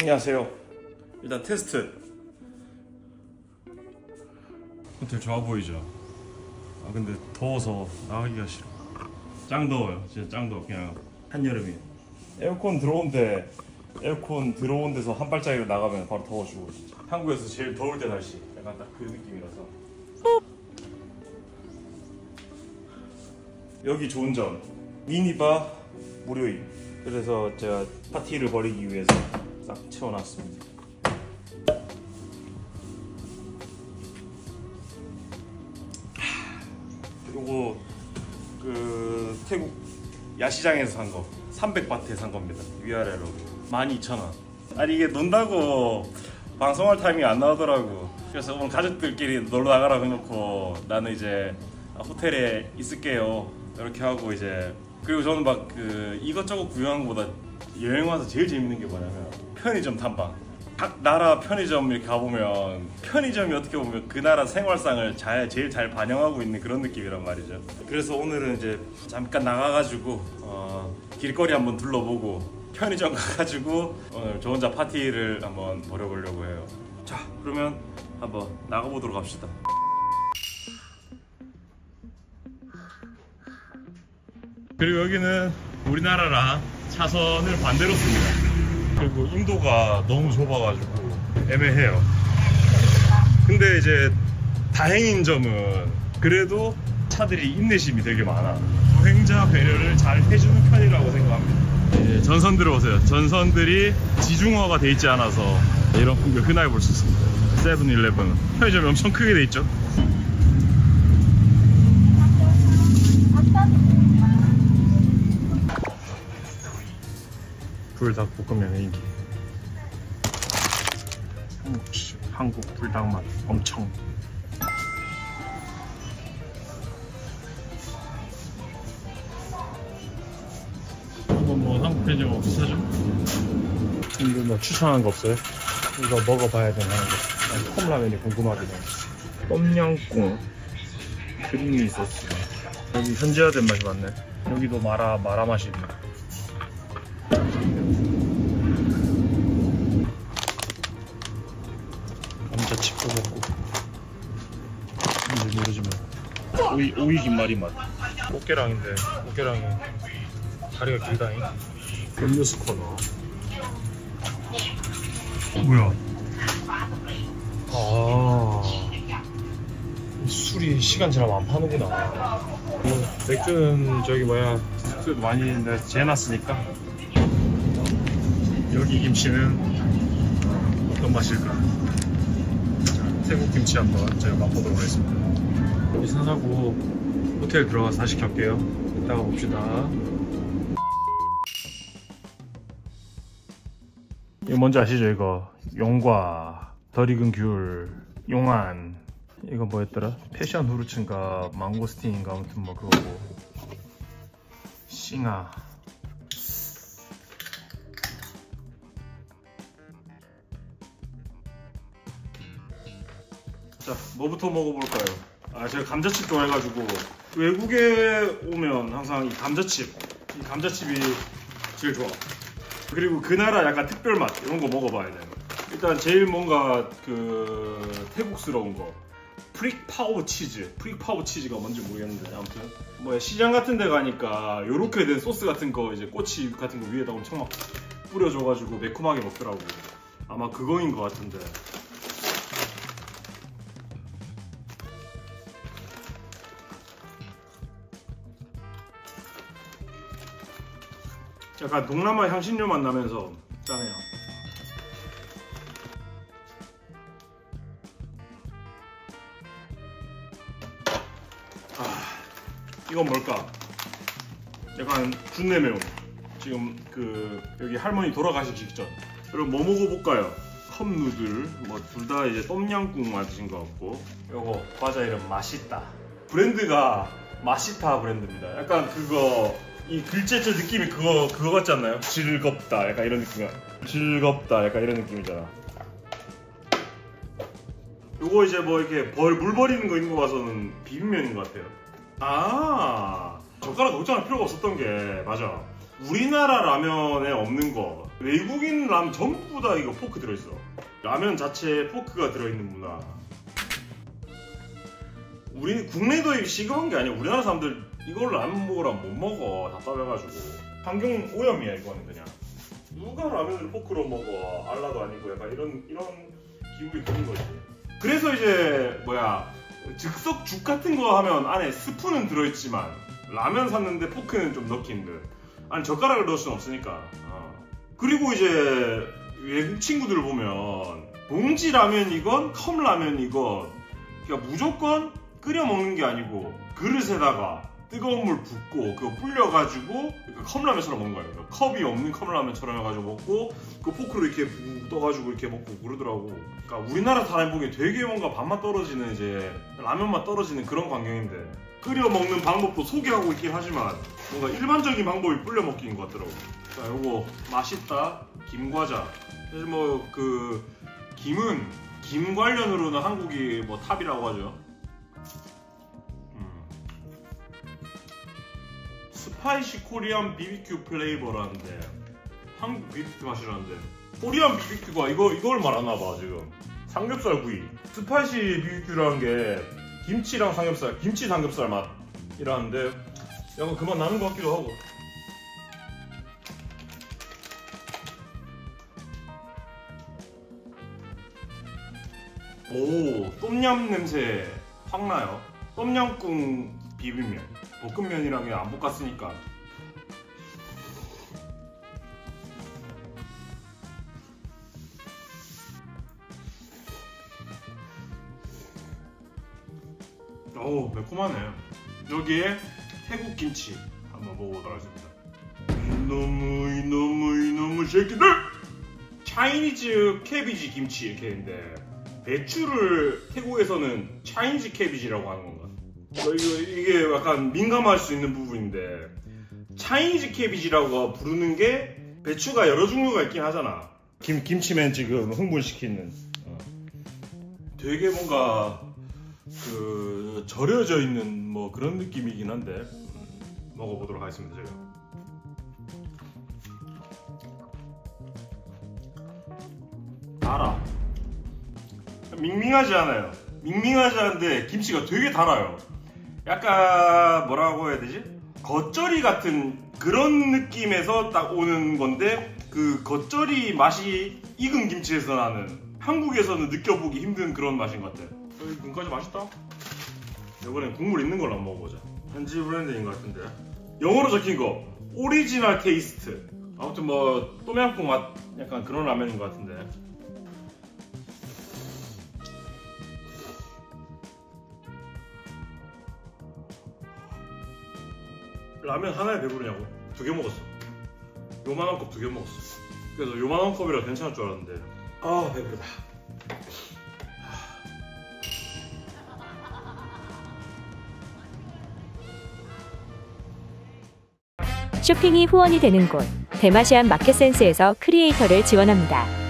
안녕하세요. 일단 테스트. 호텔 좋아 보이죠? 아 근데 더워서 나가기가 싫어. 짱 더워요. 진짜 짱 더워. 그냥 한여름이. 에어컨 들어온데 에어컨 들어온 데서 한 발자국으로 나가면 바로 더워 죽어. 진짜. 한국에서 제일 더울 때 날씨. 약간 딱 그 느낌이라서. 여기 좋은 점 미니바 무료임. 그래서 제가 파티를 벌이기 위해서 싹 채워놨습니다. 요거 그 태국 야시장에서 산 거 300바트에 산 겁니다. 위아래로. 12,000원. 아니 이게 논다고 방송할 타이밍이 안 나오더라고. 그래서 오늘 가족들끼리 놀러 나가라고 해놓고 나는 이제 호텔에 있을게요. 이렇게 하고 이제 그리고 저는 막 그 이것저것 구경하는 것보다 여행 와서 제일 재밌는 게 뭐냐면 편의점 탐방 각 나라 편의점 이렇게 가보면 편의점이 어떻게 보면 그 나라 생활상을 잘, 제일 잘 반영하고 있는 그런 느낌이란 말이죠. 그래서 오늘은 이제 잠깐 나가가지고 어, 길거리 한번 둘러보고 편의점 가가지고 오늘 저 혼자 파티를 한번 벌여보려고 해요. 자 그러면 한번 나가보도록 합시다. 그리고 여기는 우리나라랑 차선을 반대로 씁니다. 그리고 인도가 너무 좁아가지고 애매해요. 근데 이제 다행인 점은 그래도 차들이 인내심이 되게 많아. 보행자 배려를 잘 해주는 편이라고 생각합니다. 이제 전선 들어오세요. 전선들이 지중화가 돼 있지 않아서 이런 풍경 흔하게 볼 수 있습니다. 세븐일레븐 편의점이 엄청 크게 돼 있죠. 불닭볶음면 인기. 한국, 한국 불닭 맛 엄청. 이거 뭐 한국 편의점 없어 사죠? 이거 뭐 추천하는 거 없어요? 이거 먹어봐야 되나 하는 거. 아니, 컵라면이 궁금하긴 해 똠양꿍 크리미 소스. 여기 현지화된 맛이 많네. 여기도 마라 마라 맛이 있네 오이 오이 김말이 맛. 꽃게랑인데 꽃게랑이 다리가 길다잉. 음료수 코너. 뭐야? 아. 술이 시간 지나면 안 파는구나. 뭐, 맥주는 저기 뭐야? 그 많이 내가 재놨으니까. 여기 김치는 어떤 맛일까? 태국 김치 한번 제가 맛보도록 하겠습니다. 여기 사사고 호텔 들어가서 다시 켤게요. 이따가 봅시다. 이거 뭔지 아시죠 이거? 용과, 덜 익은 귤, 용안 이거 뭐였더라? 패션 후르츠인가 망고스틴인가 아무튼 뭐 그거고 싱아 자, 뭐부터 먹어볼까요? 아, 제가 감자칩 좋아해가지고 외국에 오면 항상 이 감자칩, 이 감자칩이 제일 좋아. 그리고 그 나라 약간 특별 맛 이런 거 먹어봐야 돼요. 일단 제일 뭔가 그 태국스러운 거. Prik Pao 치즈, Prik Pao 치즈가 뭔지 모르겠는데 아무튼 뭐 시장 같은 데 가니까 요렇게 된 소스 같은 거 이제 꼬치 같은 거 위에다 엄청 막 뿌려줘가지고 매콤하게 먹더라고. 아마 그거인 것 같은데. 약간 동남아 향신료 맛 나면서 짜네요. 아, 이건 뭘까? 약간 준내 매운. 지금 그 여기 할머니 돌아가시기 직전. 그럼 뭐 먹어볼까요? 컵 누들, 뭐 둘 다 이제 똠양꿍 맛인 것 같고. 요거 과자 이름 맛있다. 브랜드가 마시타 브랜드입니다. 약간 그거 이 글자체 느낌이 그거 그거 같지 않나요? 즐겁다 약간 이런 느낌이야. 즐겁다 약간 이런 느낌이잖아. 요거 이제 뭐 이렇게 벌, 물 버리는 거 있는 거 봐서는 비빔면인 것 같아요. 아 젓가락 녹장할 필요가 없었던 게 맞아. 우리나라 라면에 없는 거 외국인 라면 전부 다 이거 포크 들어있어. 라면 자체에 포크가 들어있는 문화. 우리 국내 도입 시급한 게 아니야. 우리나라 사람들 이걸 라면 먹으라면 못 먹어. 답답해가지고. 환경 오염이야 이거는 그냥. 누가 라면을 포크로 먹어? 알라도 아니고 약간 이런 이런 기분이 드는 거지. 그래서 이제 뭐야 즉석 죽 같은 거 하면 안에 스푼은 들어있지만 라면 샀는데 포크는 좀 넣기 힘든. 아니 젓가락을 넣을 수는 없으니까. 어. 그리고 이제 외국 친구들 보면 봉지 라면이건 컵 라면이건 그러니까 무조건 끓여 먹는 게 아니고 그릇에다가 뜨거운 물 붓고 그거 불려가지고 그러니까 컵라면처럼 먹는 거예요. 그러니까 컵이 없는 컵라면처럼 해가지고 먹고 그 포크로 이렇게 부- 떠가지고 이렇게 먹고 그러더라고. 그러니까 우리나라 사람이 보기에 되게 뭔가 밥맛 떨어지는 이제 라면 맛 떨어지는 그런 광경인데 끓여 먹는 방법도 소개하고 있긴 하지만 뭔가 일반적인 방법이 불려 먹기인 것 같더라고. 자, 요거 맛있다 김과자. 사실 뭐 그 김은 김 관련으로는 한국이 뭐 탑이라고 하죠. spicy Korean BBQ flavor라는데 한국 BBQ 맛이라는데. Korean BBQ가 이거 이걸 말하나 봐 지금. 삼겹살 구이. spicy BBQ라는 게 김치랑 삼겹살 김치 삼겹살 맛이라는데 약간 그 맛 나는 것 같기도 하고. 오 똠얌 냄새 확 나요. 똠얌꿍 비빔면 볶음면이랑 안 볶았으니까. 오 매콤하네. 여기에 태국 김치 한번 먹어보도록 하겠습니다. 이놈의 이놈의 이놈의 새끼들! 차이니즈 캐비지 김치 이렇게 있는데 배추를 태국에서는 Chinese cabbage라고 하는 건가? 어, 이거, 이게 약간 민감할 수 있는 부분인데 Chinese cabbage라고 부르는 게 배추가 여러 종류가 있긴 하잖아. 김 김치맨 지금 흥분시키는. 어. 되게 뭔가 그 절여져 있는 뭐 그런 느낌이긴 한데 음, 먹어보도록 하겠습니다 제가. 달아. 밍밍하지 않아요. 밍밍하지 않은데 김치가 되게 달아요. 약간 뭐라고 해야 되지? 겉절이 같은 그런 느낌에서 딱 오는 건데 그 겉절이 맛이 익은 김치에서 나는 한국에서는 느껴보기 힘든 그런 맛인 것 같아. 어, 이 눈까지 맛있다. 이번엔 국물 있는 걸로 한번 먹어보자. 현지 브랜드인 것 같은데. 영어로 적힌 거 original taste. 아무튼 뭐 또미앙꿍 맛 약간 그런 라면인 것 같은데. 라면 하나에 배부르냐고? 두 개 먹었어. 요만한 컵 두 개 먹었어. 그래서 요만한 컵이라 괜찮을 줄 알았는데. 아 배부르다. 쇼핑이 후원이 되는 곳 대마시안 마켓센스에서 크리에이터를 지원합니다.